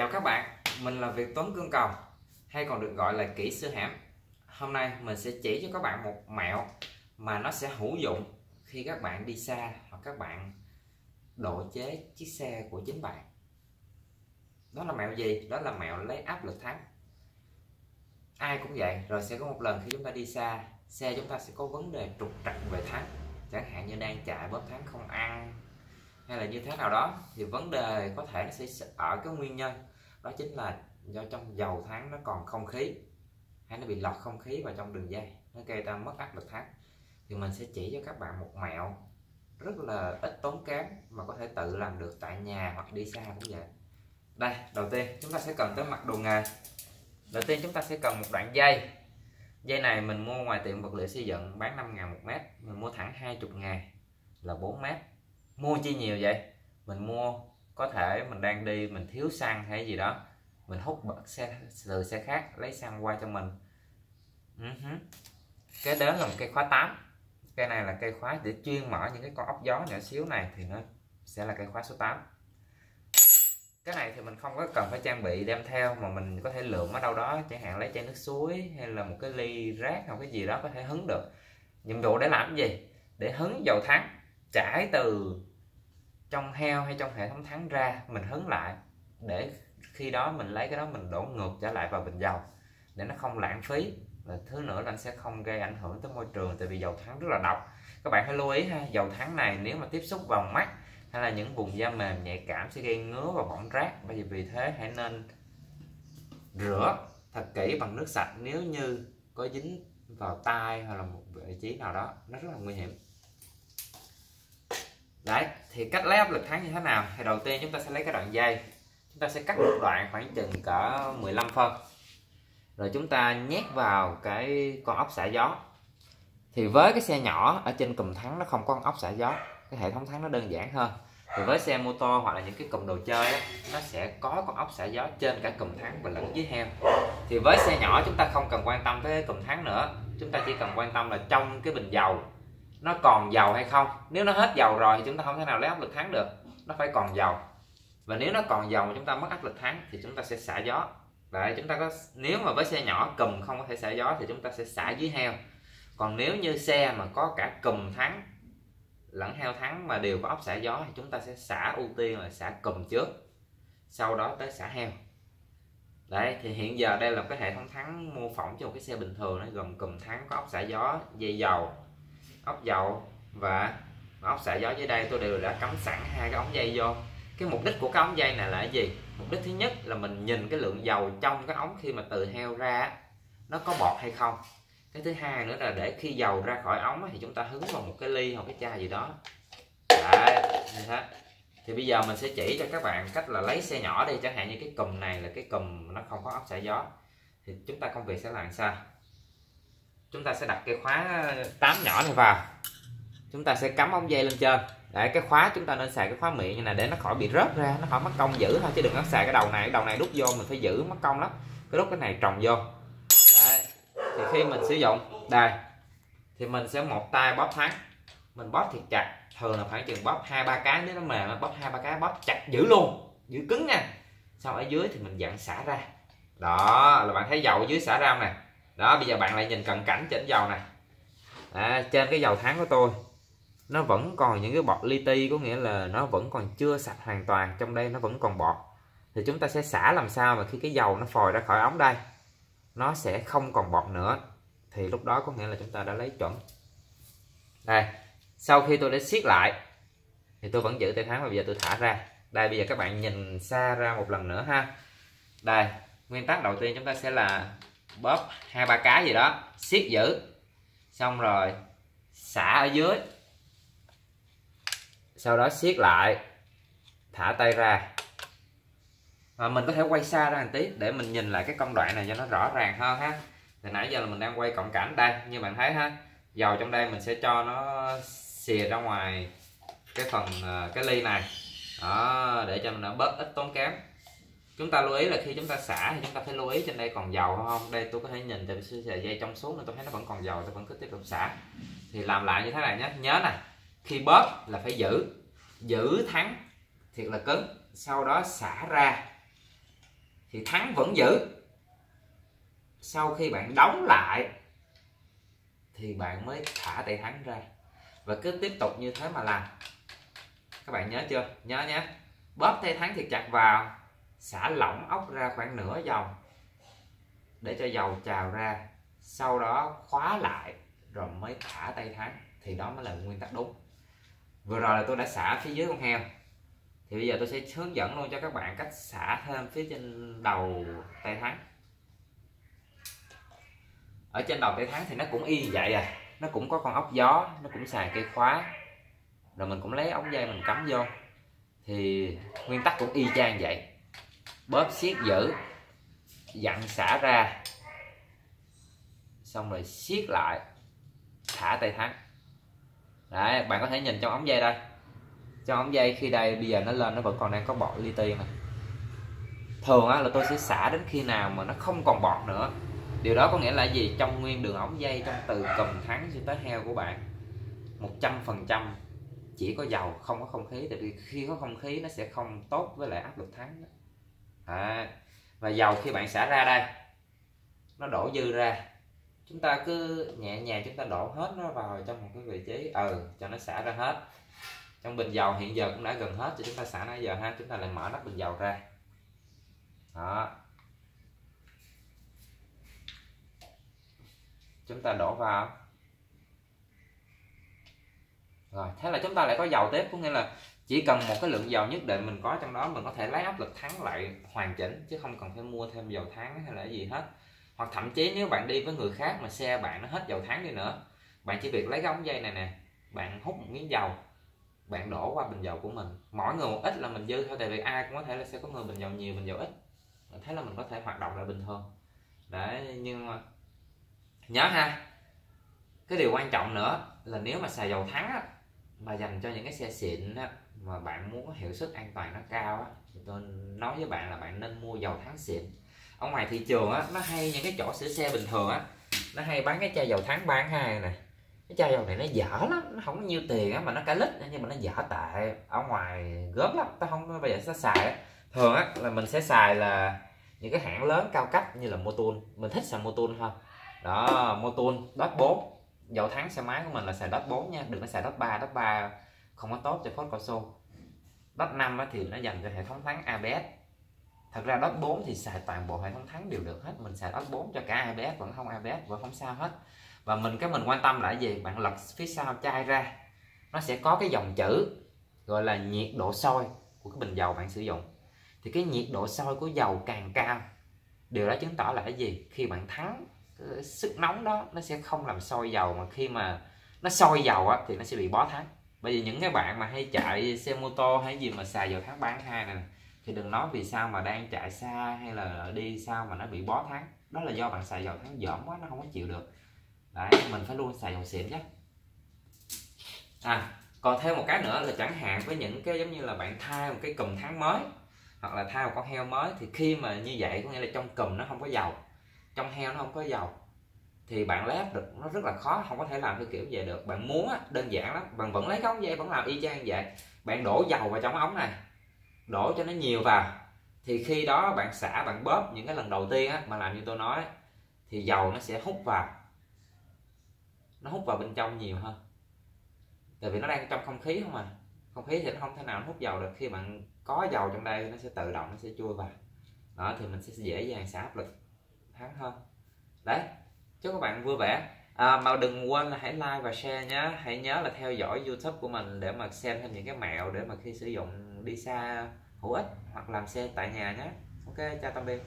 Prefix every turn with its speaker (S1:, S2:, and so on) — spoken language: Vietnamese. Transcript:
S1: Chào các bạn, mình là Việt Tuấn Cương Cầu hay còn được gọi là kỹ sư hãm. Hôm nay mình sẽ chỉ cho các bạn một mẹo mà nó sẽ hữu dụng khi các bạn đi xa hoặc các bạn độ chế chiếc xe của chính bạn. Đó là mẹo gì? Đó là mẹo lấy áp lực thắng. Ai cũng vậy, rồi sẽ có một lần khi chúng ta đi xa, xe chúng ta sẽ có vấn đề trục trặc về thắng. Chẳng hạn như đang chạy bóp thắng không ăn hay là như thế nào đó thì vấn đề có thể nó sẽ ở cái nguyên nhân đó chính là do trong dầu tháng nó còn không khí. Hay nó bị lọt không khí vào trong đường dây. Nó gây ra mất áp lực tháng. Thì mình sẽ chỉ cho các bạn một mẹo rất là ít tốn kém mà có thể tự làm được tại nhà hoặc đi xa cũng vậy. Đây, đầu tiên chúng ta sẽ cần tới mặt đồ nghề. Đầu tiên chúng ta sẽ cần một đoạn dây. Dây này mình mua ngoài tiệm vật liệu xây dựng bán 5 ngàn một mét. Mình mua thẳng 20 ngàn là 4 mét. Mua chi nhiều vậy? Mình mua có thể mình đang đi, mình thiếu xăng hay gì đó, mình hút bật xe, từ xe khác, lấy xăng qua cho mình. Uh-huh. cái đến là một cây khóa 8 cây này là cây khóa để chuyên mở những cái con ốc gió nhỏ xíu này thì nó sẽ là cây khóa số 8 cái này thì mình không có cần phải trang bị đem theo mà mình có thể lượm ở đâu đó, chẳng hạn lấy chai nước suối hay là một cái ly rác hoặc cái gì đó có thể hứng được. Nhiệm vụ để làm cái gì? Để hứng dầu thắng, trải từ trong heo hay trong hệ thống thắng ra, mình hứng lại, để khi đó mình lấy cái đó mình đổ ngược trở lại vào bình dầu, để nó không lãng phí. Và thứ nữa là nó sẽ không gây ảnh hưởng tới môi trường, tại vì dầu thắng rất là độc. Các bạn hãy lưu ý ha, dầu thắng này nếu mà tiếp xúc vào mắt hay là những vùng da mềm nhạy cảm sẽ gây ngứa và bỏng rát bởi vì vì thế hãy nên rửa thật kỹ bằng nước sạch. Nếu như có dính vào tai hoặc là một vị trí nào đó, nó rất là nguy hiểm đấy thì cách lấy áp lực thắng như thế nào? Thì đầu tiên chúng ta sẽ lấy cái đoạn dây. Chúng ta sẽ cắt một đoạn khoảng chừng cỡ 15 phân. Rồi chúng ta nhét vào cái con ốc xả gió. Thì với cái xe nhỏ ở trên cùm thắng nó không có con ốc xả gió cái hệ thống thắng nó đơn giản hơn. Thì với xe mô tô hoặc là những cái cùm đồ chơi đó, nó sẽ có con ốc xả gió trên cả cùm thắng và lẫn dưới heo. Thì với xe nhỏ chúng ta không cần quan tâm tới cùm thắng nữa. Chúng ta chỉ cần quan tâm là trong cái bình dầu nó còn dầu hay không? Nếu nó hết dầu rồi thì chúng ta không thể nào lấy áp lực thắng được. Nó phải còn dầu và nếu nó còn dầu mà chúng ta mất áp lực thắng thì chúng ta sẽ xả gió. Đấy, chúng ta có nếu mà với xe nhỏ cùm không có thể xả gió thì chúng ta sẽ xả dưới heo. Còn nếu như xe mà có cả cùm thắng lẫn heo thắng mà đều có ốc xả gió thì chúng ta sẽ xả ưu tiên là xả cùm trước sau đó tới xả heo. Đấy thì hiện giờ đây là cái hệ thống thắng mô phỏng cho một cái xe bình thường nó gồm cùm thắng có ốc xả gió dây dầu ốc dầu và ốc xả gió dưới đây tôi đều đã cắm sẵn hai cái ống dây vô. Cái mục đích của cái ống dây này là cái gì? Mục đích thứ nhất là mình nhìn cái lượng dầu trong cái ống khi mà từ heo ra nó có bọt hay không. Cái thứ hai nữa là để khi dầu ra khỏi ống thì chúng ta hứng vào một cái ly hoặc cái chai gì đó. Đấy, như thế. Thì bây giờ mình sẽ chỉ cho các bạn cách là lấy xe nhỏ đi chẳng hạn như cái cùm này là cái cùm nó không có ốc xả gió. Thì chúng ta công việc sẽ làm sao? Chúng ta sẽ đặt cái khóa ờ, 8 nhỏ này vào. Chúng ta sẽ cắm ống dây lên trên. Để cái khóa chúng ta nên xài cái khóa miệng như này để nó khỏi bị rớt ra, nó khỏi mất công giữ thôi, chứ đừng có xài cái đầu này, cái đầu này đút vô mình phải giữ, mất công lắm. Cái đút cái này trồng vô. Đấy. thì khi mình sử dụng, đây. Thì mình sẽ một tay bóp thắng mình bóp thiệt chặt. Thường là khoảng chừng bóp hai, ba cái, nếu nó mềm bóp hai, ba cái, bóp chặt giữ luôn. Giữ cứng nha. Sau ở dưới thì mình dặn xả ra. Đó, là bạn thấy dầu ở dưới xả ra nè đó bây giờ bạn lại nhìn cận cảnh trên dầu này. À, trên cái dầu tháng của tôi nó vẫn còn những cái bọt li ti có nghĩa là nó vẫn còn chưa sạch hoàn toàn trong đây nó vẫn còn bọt. Thì chúng ta sẽ xả làm sao mà khi cái dầu nó phòi ra khỏi ống đây nó sẽ không còn bọt nữa. Thì lúc đó có nghĩa là chúng ta đã lấy chuẩn. Đây sau khi tôi đã siết lại thì tôi vẫn giữ tay tháng và bây giờ tôi thả ra. Đây bây giờ các bạn nhìn xa ra một lần nữa ha. Đây nguyên tắc đầu tiên chúng ta sẽ là bóp hai ba cái gì đó, siết giữ. Xong rồi, xả ở dưới. Sau đó siết lại, thả tay ra. Và mình có thể quay xa ra một tí để mình nhìn lại cái công đoạn này cho nó rõ ràng hơn ha. Thì nãy giờ là mình đang quay cận cảnh đây, như bạn thấy ha. Dầu trong đây mình sẽ cho nó xìa ra ngoài cái phần ờ, cái ly này. Đó, để cho nó bớt ít tốn kém chúng ta lưu ý là khi chúng ta xả thì chúng ta phải lưu ý trên đây còn dầu không? Đây tôi có thể nhìn từ sợi dây trong xuống này tôi thấy nó vẫn còn dầu, tôi vẫn cứ tiếp tục xả. Thì làm lại như thế này nhé. Nhớ này, khi bóp là phải giữ giữ thắng thiệt là cứng, sau đó xả ra. Thì thắng vẫn giữ. Sau khi bạn đóng lại thì bạn mới thả tay thắng ra. Và cứ tiếp tục như thế mà làm. Các bạn nhớ chưa? Nhớ nhé. Bóp tay thắng thiệt chặt vào xả lỏng ốc ra khoảng nửa vòng để cho dầu trào ra, sau đó khóa lại, rồi mới thả tay thắng thì đó mới là nguyên tắc đúng. Vừa rồi là tôi đã xả phía dưới con heo. Thì bây giờ tôi sẽ hướng dẫn luôn cho các bạn cách xả thêm phía trên đầu tay thắng ở trên đầu tay thắng thì nó cũng y vậy à. Nó cũng có con ốc gió, nó cũng xài cây khóa. Rồi mình cũng lấy ống dây mình cắm vô. Thì nguyên tắc cũng y chang vậy bóp siết giữ dặn xả ra xong rồi siết lại thả tay thắng đấy bạn có thể nhìn trong ống dây đây. Trong ống dây khi đây bây giờ nó lên nó vẫn còn đang có bọt li ti này thường á, là tôi sẽ xả đến khi nào mà nó không còn bọt nữa. Điều đó có nghĩa là gì? Trong nguyên đường ống dây trong từ cầm thắng cho tới heo của bạn 100% chỉ có dầu không có không khí. Tại vì khi có không khí nó sẽ không tốt với lại áp lực thắng à, và dầu khi bạn xả ra đây nó đổ dư ra. Chúng ta cứ nhẹ nhàng chúng ta đổ hết nó vào trong một cái vị trí ừ cho nó xả ra hết. Trong bình dầu hiện giờ cũng đã gần hết cho chúng ta xả nãy giờ ha chúng ta lại mở nắp bình dầu ra. Đó. Chúng ta đổ vào. Rồi thế là chúng ta lại có dầu tiếp có nghĩa là chỉ cần một cái lượng dầu nhất định mình có trong đó mình có thể lấy áp lực thắng lại hoàn chỉnh chứ không cần phải mua thêm dầu thắng hay là gì hết. Hoặc thậm chí nếu bạn đi với người khác mà xe bạn nó hết dầu thắng đi nữa bạn chỉ việc lấy cái ống dây này nè bạn hút một miếng dầu bạn đổ qua bình dầu của mình. Mỗi người một ít là mình dư thôi tại vì ai cũng có thể là sẽ có người bình dầu nhiều bình dầu ít. Thế là mình có thể hoạt động lại bình thường. Đấy nhưng mà nhớ ha cái điều quan trọng nữa là nếu mà xài dầu thắng á, mà dành cho những cái xe xịn á, mà bạn muốn có hiệu suất an toàn nó cao á, thì tôi nói với bạn là bạn nên mua dầu tháng xịn. Ở ngoài thị trường á nó hay những cái chỗ sửa xe bình thường á nó hay bán cái chai dầu tháng bán hai này. Cái chai dầu này nó dở lắm nó không có nhiêu tiền á mà nó cả lít nhưng mà nó dở tệ. Ở ngoài gớm lắm tao không bao giờ sẽ xài á. Thường á là mình sẽ xài là những cái hãng lớn cao cấp như là Motul mình thích xài Motul hơn. Đó Motul Dot 4 dầu tháng xe máy của mình là xài Dot 4 nha đừng có xài Dot 3 Dot 3 không có tốt cho phốt cao Dot 5 thì nó dành cho hệ thống thắng ABS thật ra Dot 4 thì xài toàn bộ hệ thống thắng đều được hết. Mình xài Dot 4 cho cả ABS vẫn không ABS vẫn không sao hết. Và mình cái mình quan tâm là gì? Bạn lật phía sau chai ra. Nó sẽ có cái dòng chữ gọi là nhiệt độ sôi của cái bình dầu bạn sử dụng. Thì cái nhiệt độ sôi của dầu càng cao điều đó chứng tỏ là cái gì? Khi bạn thắng cái sức nóng đó nó sẽ không làm sôi dầu mà khi mà nó sôi dầu á, thì nó sẽ bị bó thắng bởi vì những cái bạn mà hay chạy xe mô tô hay gì mà xài dầu tháng bán hai này thì đừng nói vì sao mà đang chạy xa hay là đi sao mà nó bị bó tháng. Đó là do bạn xài dầu tháng dởm quá, nó không có chịu được. Đấy, mình phải luôn xài dầu xịn chứ à còn thêm một cái nữa là chẳng hạn với những cái giống như là bạn thay một cái cùm tháng mới, hoặc là thay một con heo mới, thì khi mà như vậy có nghĩa là trong cùm nó không có dầu, trong heo nó không có dầu thì bạn lép được nó rất là khó không có thể làm theo kiểu vậy được. Bạn muốn á, đơn giản lắm bạn vẫn lấy cái ống dây vẫn làm y chang vậy. Bạn đổ dầu vào trong ống này đổ cho nó nhiều vào. Thì khi đó bạn xả bạn bóp những cái lần đầu tiên á, mà làm như tôi nói thì dầu nó sẽ hút vào. Nó hút vào bên trong nhiều hơn. Tại vì nó đang trong không khí không à. Không khí thì nó không thể nào nó hút dầu được. Khi bạn có dầu trong đây nó sẽ tự động nó sẽ chui vào. Đó thì mình sẽ dễ dàng xả áp lực. Thắng hơn. Đấy chúc các bạn vui vẻ. À, mà đừng quên là hãy like và share nhé hãy nhớ là theo dõi youtube của mình để mà xem thêm những cái mẹo để mà khi sử dụng đi xa hữu ích hoặc làm xe tại nhà nhé. Ok chào tạm biệt.